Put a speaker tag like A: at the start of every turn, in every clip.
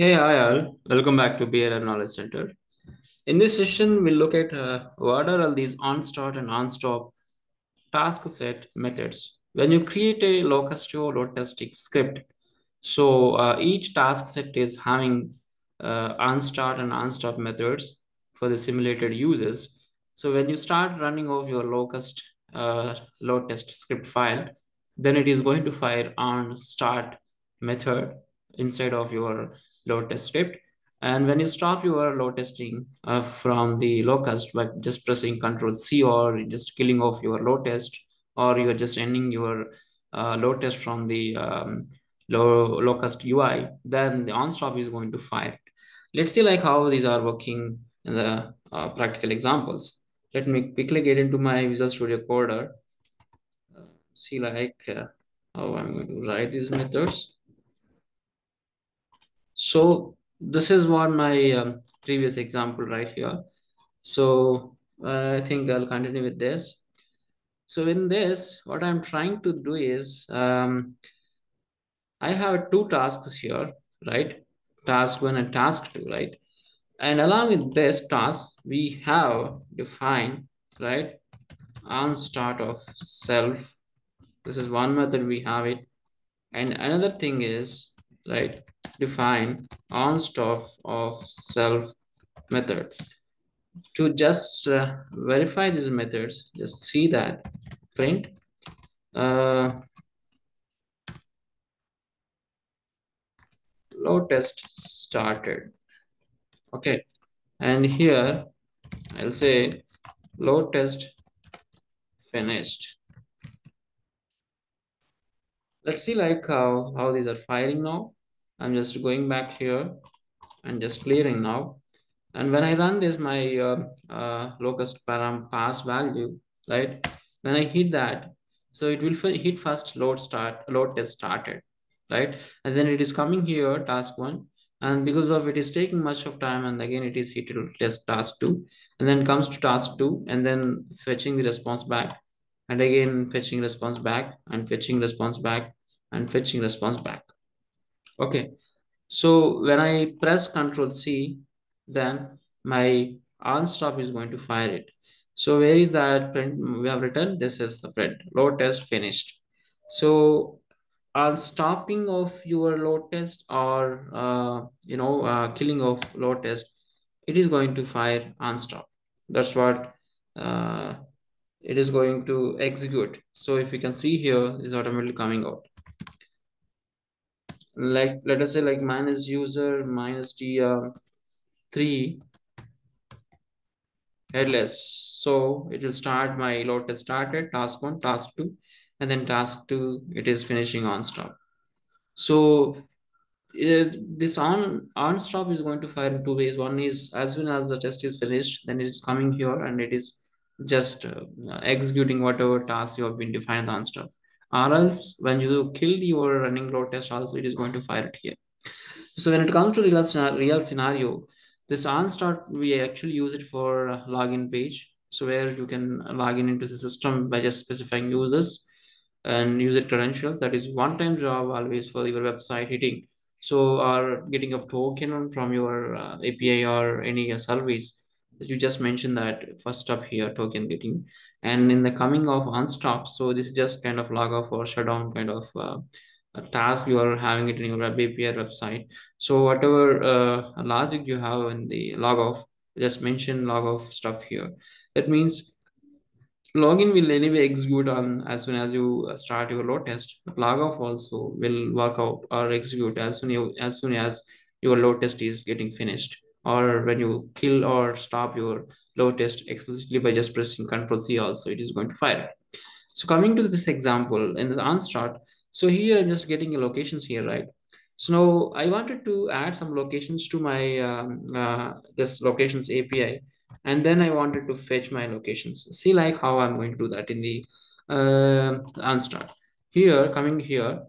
A: Hey, hi all. Welcome back to BRR Knowledge Center. In this session, we'll look at uh, what are all these on-start and on-stop task set methods. When you create a locustio load testing script, so uh, each task set is having uh, on-start and on-stop methods for the simulated uses. So when you start running off your locust uh, load test script file, then it is going to fire on start method inside of your load test script. And when you stop your load testing uh, from the locust by just pressing Control C or just killing off your load test, or you're just ending your uh, load test from the um, low, locust UI, then the on stop is going to fire. Let's see like how these are working in the uh, practical examples. Let me quickly get into my Visual Studio Coder. Uh, see like uh, how I'm going to write these methods. So this is what my um, previous example right here. So uh, I think I'll continue with this. So in this, what I'm trying to do is um, I have two tasks here, right? Task one and task two, right? And along with this task, we have defined, right? On start of self. This is one method we have it. And another thing is, right? Define on stop of self method. To just uh, verify these methods, just see that print uh, load test started. Okay, and here I'll say load test finished. Let's see like how, how these are firing now. I'm just going back here and just clearing now. And when I run this, my uh, uh, locust param pass value, right? When I hit that, so it will hit first load start, load test started, right? And then it is coming here, task one. And because of it is taking much of time, and again it is hit to test task two, and then comes to task two, and then fetching the response back, and again fetching response back, and fetching response back, and fetching response back. Okay, so when I press Control C, then my on stop is going to fire it. So where is that print we have written? This is the print load test finished. So on stopping of your load test or uh, you know uh, killing of load test, it is going to fire on stop. That's what uh, it is going to execute. So if you can see here, is automatically coming out like let us say like minus user minus the uh, three headless. So it will start my load test started task one task two and then task two it is finishing on stop. So it, this on on stop is going to fire in two ways. One is as soon as the test is finished then it is coming here and it is just uh, executing whatever task you have been defined on stop or else when you kill your running load test also it is going to fire it here. So when it comes to real scenario, real scenario this on start we actually use it for login page. So where you can log in into the system by just specifying users and user credentials. That is one time job always for your website hitting. So or getting a token from your uh, api or any uh, service you just mentioned that first up here token getting and in the coming of on stop so this is just kind of log off or shutdown kind of uh, task. You are having it in your web api website. So whatever uh, logic you have in the log off just mention log off stuff here. That means login will anyway execute on as soon as you start your load test. But log off also will work out or execute as soon you, as soon as your load test is getting finished or when you kill or stop your load test explicitly by just pressing Control C also, it is going to fire. So coming to this example in the on start, so here I'm just getting locations here, right? So now I wanted to add some locations to my um, uh, this locations API, and then I wanted to fetch my locations. See like how I'm going to do that in the uh, on start. Here, coming here,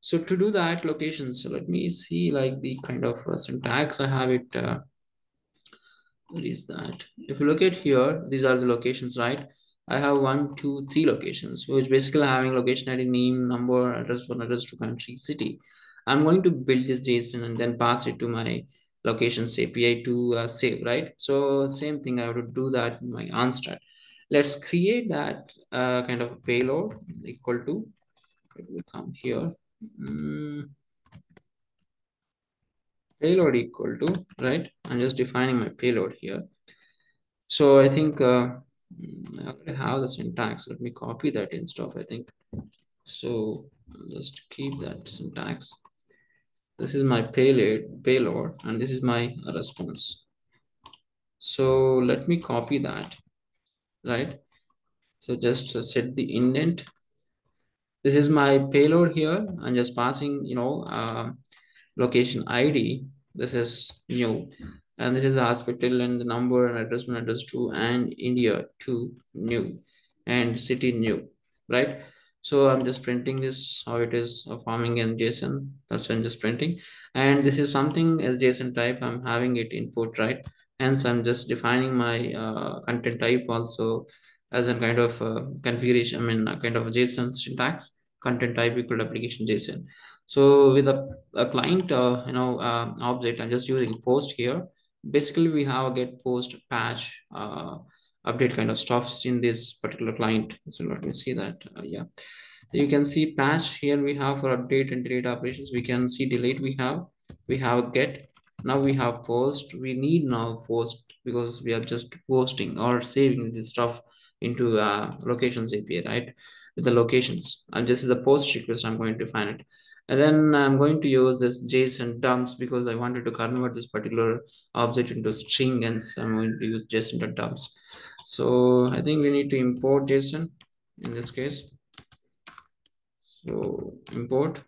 A: so to do that locations, so let me see like the kind of uh, syntax I have it. What is that? If you look at here, these are the locations, right? I have one, two, three locations, which basically having location ID, name, number, address, one address to country, city. I'm going to build this JSON and then pass it to my locations API to uh, save, right? So same thing, I have to do that in my onStart. Let's create that uh, kind of payload equal to, it will come here. Mm, payload equal to, right? I'm just defining my payload here. So I think uh, I have the syntax. Let me copy that in stuff, I think. So just keep that syntax. This is my payload, payload, and this is my response. So let me copy that, right? So just set the indent. This is my payload here. I'm just passing, you know, uh, location ID. This is new. And this is the hospital and the number and address one, address two, and India two new, and city new, right? So I'm just printing this, how it is forming in JSON. That's I'm just printing. And this is something as JSON type, I'm having it input, right? Hence, I'm just defining my uh, content type also as a kind of uh, configuration, I mean, a kind of JSON syntax, content type equal application JSON. So with a, a client, uh, you know, uh, object, I'm just using post here. Basically, we have a get post patch uh, update kind of stuffs in this particular client. So let me see that. Uh, yeah. You can see patch here we have for update and delete operations. We can see delete we have. We have get. Now we have post. We need now post because we are just posting or saving this stuff into uh, locations API, right? With the locations. And this is the post request. I'm going to find it. And then I'm going to use this JSON dumps because I wanted to convert this particular object into string and so I'm going to use JSON dumps. So I think we need to import JSON in this case. So import,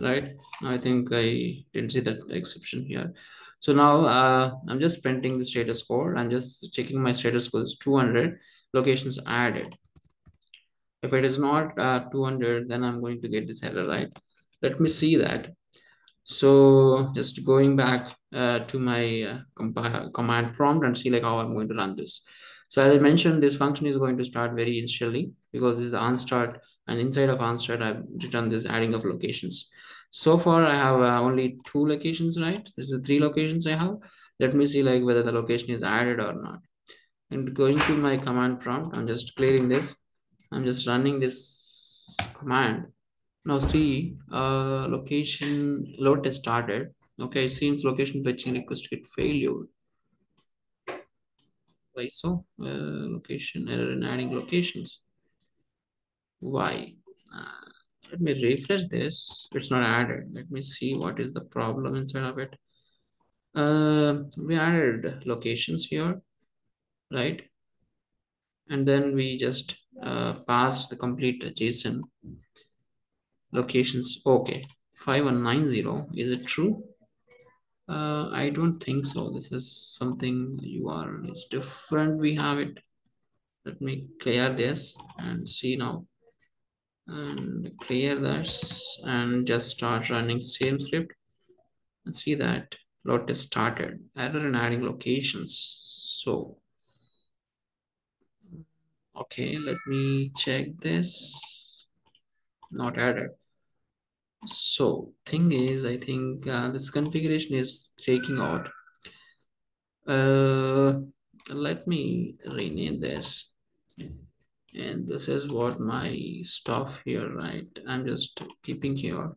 A: right? I think I didn't see that exception here. So now uh, I'm just printing the status code. I'm just checking my status code is 200 locations added. If it is not uh, 200, then I'm going to get this error, right? Let me see that. So just going back uh, to my uh, command prompt and see like how I'm going to run this. So as I mentioned, this function is going to start very initially because this is the onStart and inside of onStart, I've written this adding of locations. So far, I have uh, only two locations, right? This is three locations I have. Let me see like whether the location is added or not. And going to my command prompt, I'm just clearing this. I'm just running this command. Now see, uh, location load test started. Okay, seems location fetching request get failure. Why so? Uh, location error in adding locations. Why? Uh, let me refresh this. It's not added. Let me see what is the problem inside of it. Uh, we added locations here right? And then we just uh, pass the complete json locations okay 5190 is it true uh, I don't think so. This is something URL is different. We have it. Let me clear this and see now. And clear this and just start running same script and see that load test started. Error in adding locations. So, okay, let me check this. Not added. So thing is, I think uh, this configuration is taking out. Uh, let me rename this. And this is what my stuff here, right? I'm just keeping here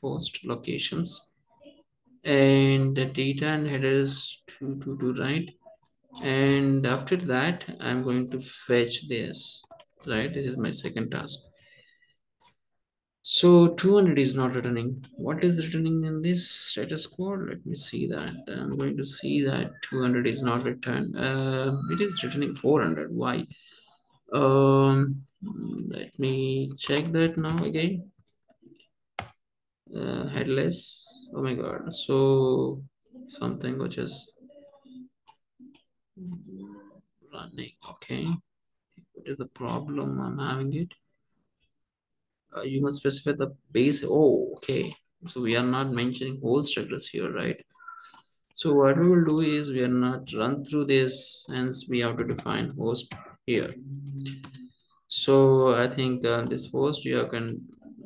A: post locations and the data and headers to, to, to right? And after that, I'm going to fetch this, right? This is my second task. So 200 is not returning. What is returning in this status code? Let me see that. I'm going to see that 200 is not returned. Uh, it is returning 400. Why? Um, let me check that now again. Uh, headless. Oh my god. So something which is running. Okay. What is the problem? I'm having it uh, you must specify the base. Oh, okay. So we are not mentioning host address here, right? So what we will do is we are not run through this, hence we have to define host here. So I think uh, this host you can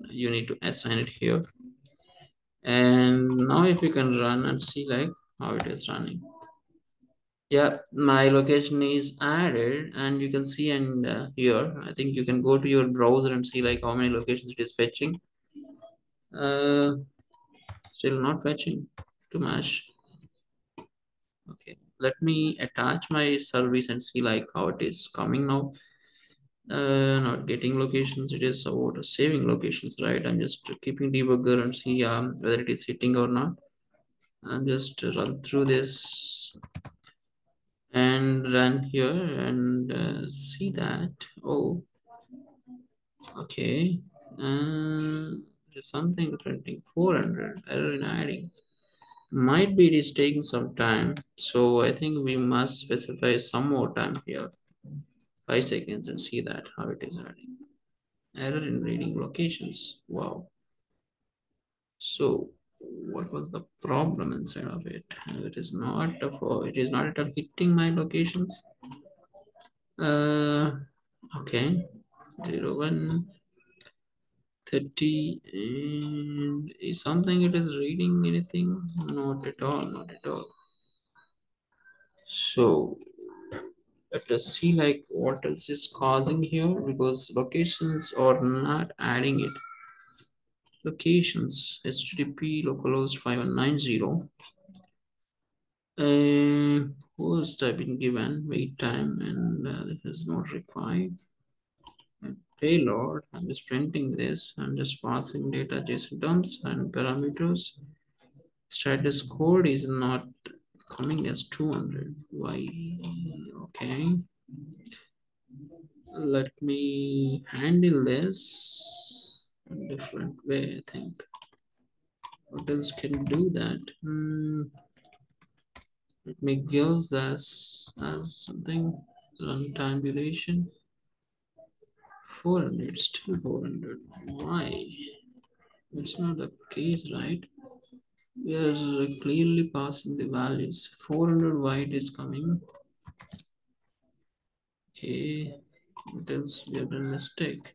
A: you need to assign it here. and now if you can run and see like how it is running yeah my location is added and you can see and uh, here. I think you can go to your browser and see like how many locations it is fetching. Uh still not fetching. Too much. Okay let me attach my service and see like how it is coming now. Uh not getting locations it is about saving locations right? I'm just keeping debugger and see um, whether it is hitting or not. I'm just run through this and run here and uh, see that. Oh okay. Uh, there's something printing 400 error in adding might be it is taking some time. So i think we must specify some more time here. Five seconds and see that how it is adding error in reading locations. Wow. So what was the problem inside of it? It is not for it is not at all hitting my locations. Uh okay. Zero one 30 and is something it is reading anything? Not at all not at all. So let us see like what else is causing here because locations are not adding it locations http localhost 5190 uh, host have been given wait time and uh, this is not required. And payload i'm just printing this i'm just passing data json dumps and parameters. Status code is not coming as 200 why okay. Let me handle this different way i think. What else can do that? Hmm. let me give this as something. Runtime duration. 400 still 400 why? It's not the case right? We are clearly passing the values. 400 white is coming. Okay. What else? We have done mistake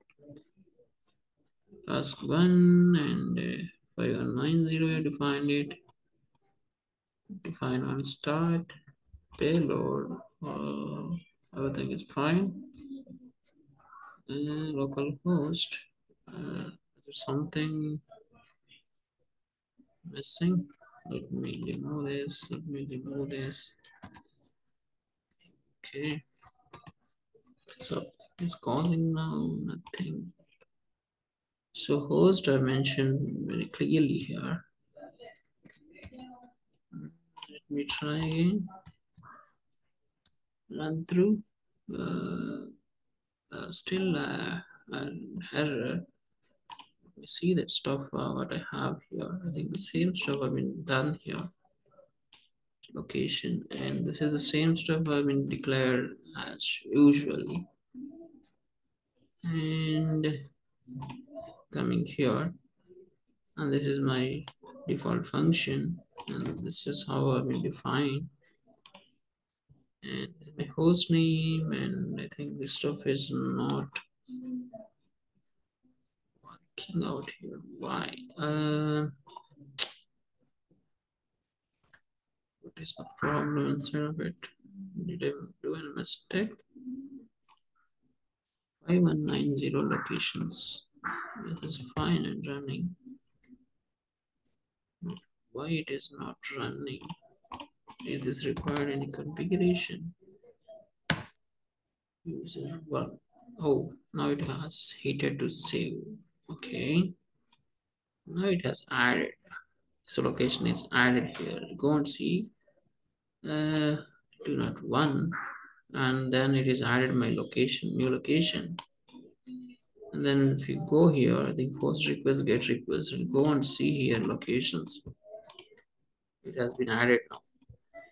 A: task one and uh, 5190 defined it. Define on start. Payload uh, everything is fine. Uh, local host uh, something missing? Let me remove this let me remove this. Okay. So it's causing now nothing so host I mentioned very clearly here. Let me try again run through uh, uh, still uh, an error. Let me see that stuff uh, what I have here. I think the same stuff I've been done here. Location and this is the same stuff I've been declared as usually. And coming here. And this is my default function. And this is how I will define. And my host name and I think this stuff is not working out here. Why? Uh what is the problem inside of it? Did I do a mistake? 5190 locations this is fine and running. Why it is not running? Is this required any configuration? User one. Oh now it has heated to save. Okay. Now it has added. So location is added here. Go and see. Uh do not one. And then it is added my location new location and then if you go here i think post request get request and go and see here locations. It has been added now.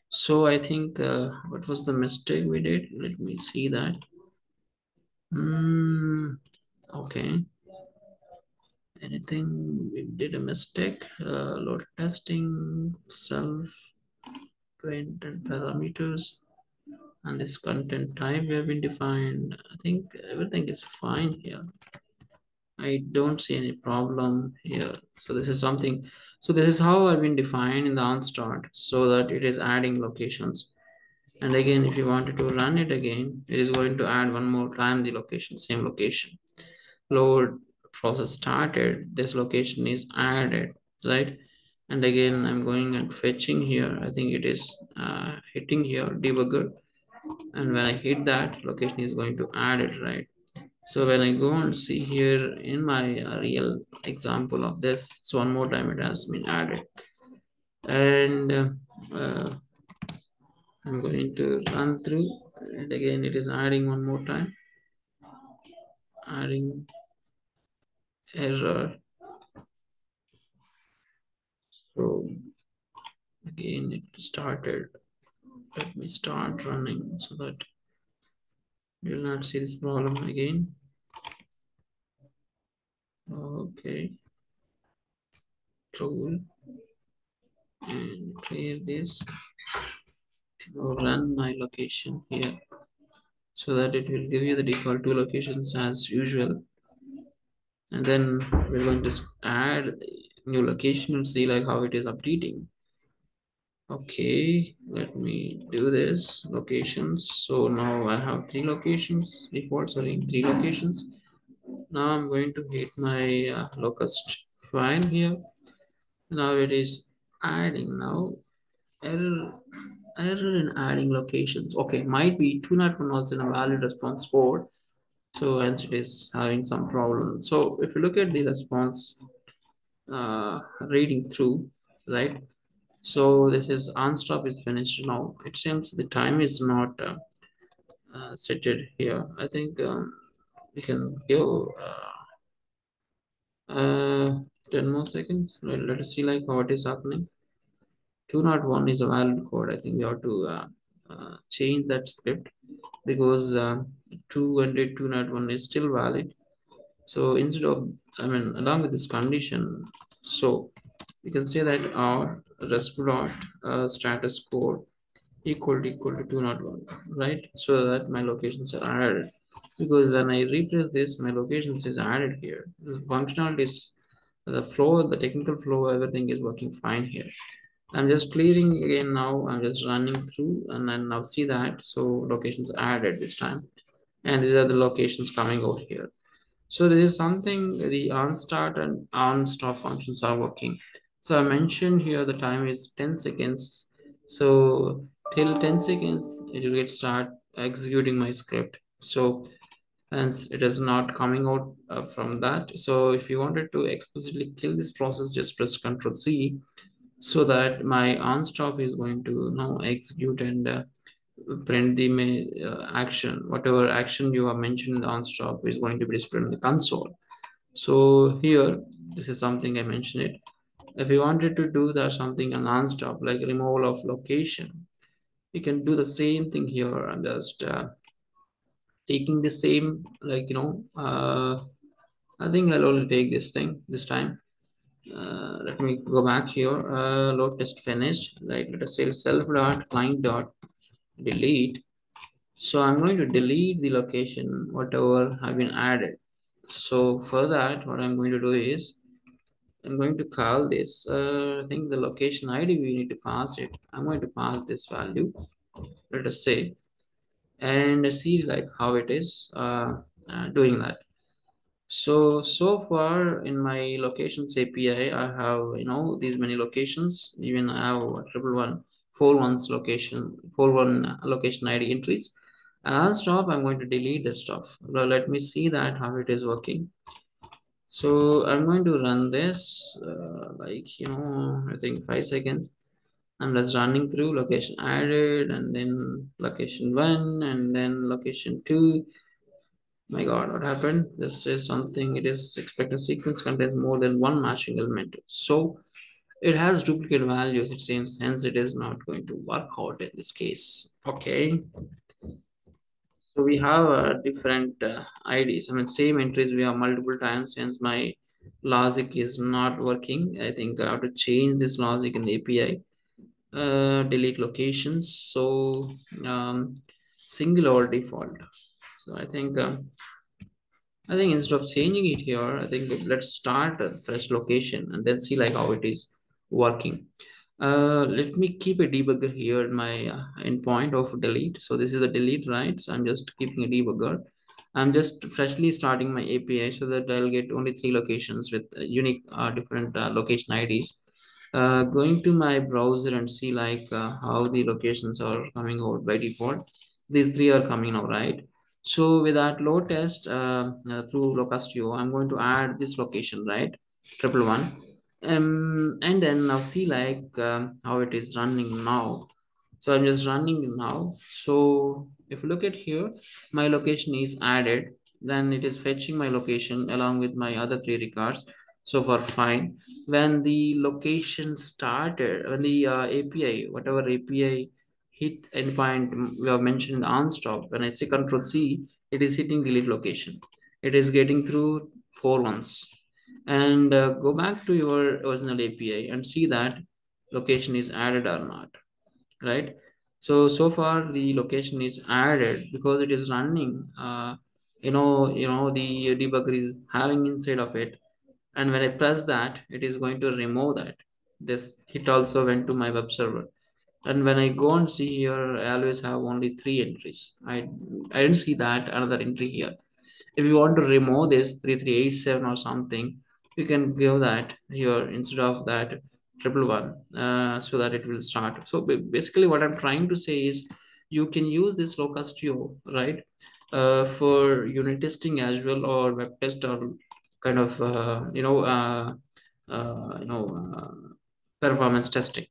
A: So i think uh, what was the mistake we did? Let me see that. Mm, okay. Anything we did a mistake? Uh, load testing self print and parameters and this content type we have been defined i think everything is fine here i don't see any problem here so this is something So this is how I've been defined in the onStart so that it is adding locations. And again, if you wanted to run it again, it is going to add one more time the location, same location. Load process started, this location is added, right? And again, I'm going and fetching here. I think it is uh, hitting here, debugger. And when I hit that, location is going to add it, right? So when I go and see here in my uh, real example of this, so one more time it has been added. And uh, I'm going to run through and again it is adding one more time. Adding error. So again it started. Let me start running so that you will not see this problem again. Okay. Tool and clear this. Run my location here so that it will give you the default two locations as usual. And then we're going to add new location and see like how it is updating. Okay, let me do this locations. So now I have three locations, default, sorry, three locations. Now I'm going to hit my uh, locust file here. Now it is adding now error error in adding locations. Okay, might be two 201 was in a valid response port. So hence it is having some problem. So if you look at the response uh, reading through, right? So this is on stop is finished now. It seems the time is not uh, uh, set here. I think um, we can go uh, uh, 10 more seconds. Let, let us see like it is happening. 201 is a valid code. I think we have to uh, uh, change that script because uh, 200 201 is still valid. So instead of, I mean, along with this condition, so we can say that our resp uh, status code equal to equal to 201, right? So that my locations are added. Because when I refresh this, my locations is added here. This functionality is the flow, the technical flow, everything is working fine here. I'm just clearing again now. I'm just running through and then now see that. So locations added this time. And these are the locations coming out here. So this is something the on start and on stop functions are working. So I mentioned here the time is 10 seconds. So till 10 seconds, it will get start executing my script. So hence it is not coming out uh, from that. So if you wanted to explicitly kill this process, just press Control C so that my on stop is going to now execute and uh, print the uh, action whatever action you have mentioned in the on stop is going to be displayed in the console so here this is something i mentioned it if you wanted to do that something on on stop like removal of location you can do the same thing here i'm just uh, taking the same like you know uh, i think i'll only take this thing this time. Uh, let me go back here. Uh, load test finished. Right let us say self dot client dot delete. So i'm going to delete the location whatever have been added. So for that what i'm going to do is i'm going to call this uh, i think the location id we need to pass it i'm going to pass this value let us say and see like how it is uh, uh, doing that so, so far in my locations API, I have, you know, these many locations, even I have triple one, four ones location, four one location ID entries. And I'll stop, I'm going to delete that stuff. Well, let me see that how it is working. So I'm going to run this, uh, like, you know, I think five seconds. I'm just running through location added and then location one and then location two. My god what happened? This is something it is expected sequence contains more than one matching element. So it has duplicate values. It seems hence it is not going to work out in this case. Okay so we have uh, different uh, ids i mean same entries we have multiple times hence my logic is not working. I think i have to change this logic in the api uh, delete locations. So um, single or default. So I think um, I think instead of changing it here, I think let's start a fresh location and then see like how it is working. Uh, let me keep a debugger here in my uh, endpoint of delete. So this is a delete, right? So I'm just keeping a debugger. I'm just freshly starting my API so that I'll get only three locations with uh, unique uh, different uh, location IDs. Uh, going to my browser and see like uh, how the locations are coming out by default. These three are coming now, right? So with that load test uh, uh, through Locustio, I'm going to add this location, right? Triple one. Um, and then now see like um, how it is running now. So I'm just running now. So if you look at here, my location is added. Then it is fetching my location along with my other three records. So for fine, when the location started, when the uh, API, whatever API hit endpoint we have mentioned in the on stop, when I say control C, it is hitting delete location. It is getting through four ones. And uh, go back to your original API and see that location is added or not, right? So, so far the location is added because it is running, uh, you know, you know, the debugger is having inside of it. And when I press that it is going to remove that. This it also went to my web server. And when I go and see here I always have only three entries. I I didn't see that another entry here. If you want to remove this 3387 or something you can give that here instead of that triple one uh, so that it will start. So basically what I'm trying to say is you can use this locustio right uh, for unit testing as well or web test or kind of uh, you know uh, uh, you know uh, performance testing.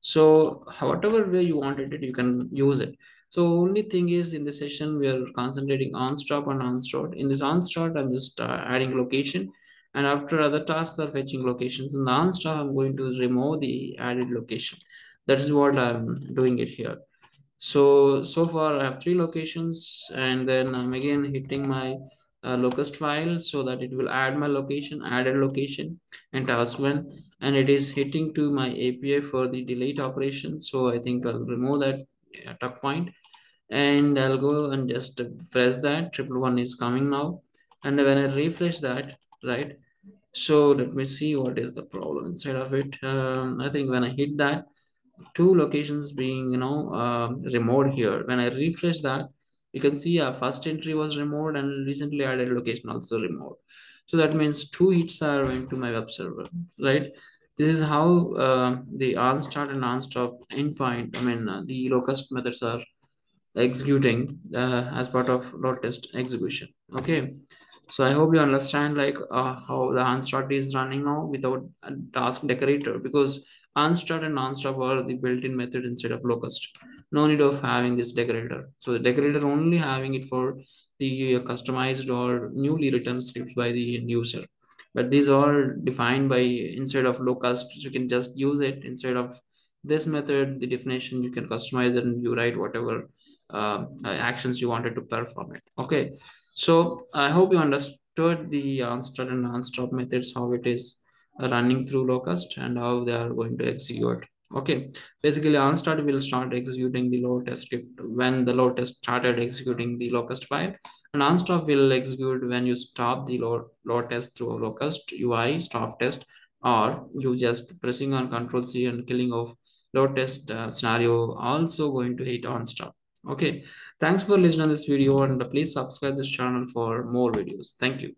A: So whatever way you wanted it you can use it. So only thing is in the session we are concentrating on stop and on start in this on start i'm just uh, adding location and after other tasks are fetching locations in the stop i'm going to remove the added location. That is what i'm doing it here. So so far i have three locations and then i'm again hitting my uh, locust file so that it will add my location added location and task one. And it is hitting to my api for the delete operation so i think i'll remove that uh, tuck point. And i'll go and just press that. Triple one is coming now. And when i refresh that right? So let me see what is the problem inside of it. Um, i think when i hit that two locations being you know uh, removed here. When i refresh that you can see our first entry was removed and recently added location also removed so that means two hits are went to my web server right? This is how uh, the on start and on stop endpoint i mean uh, the locust methods are executing uh, as part of load test execution okay so I hope you understand like uh, how the on start is running now without a task decorator because on start and on stop are the built-in method instead of locust. No need of having this decorator. So the decorator only having it for the uh, customized or newly written scripts by the end user. But these are defined by instead of locust, So you can just use it instead of this method. The definition you can customize it and you write whatever uh, actions you wanted to perform it. Okay. So I hope you understood the on start and on stop methods, how it is running through locust and how they are going to execute. Okay, basically on start will start executing the load test script when the load test started executing the locust file and on stop will execute when you stop the load, load test through locust UI stop test or you just pressing on control C and killing of load test uh, scenario also going to hit on stop. Okay, thanks for listening to this video and please subscribe this channel for more videos. Thank you.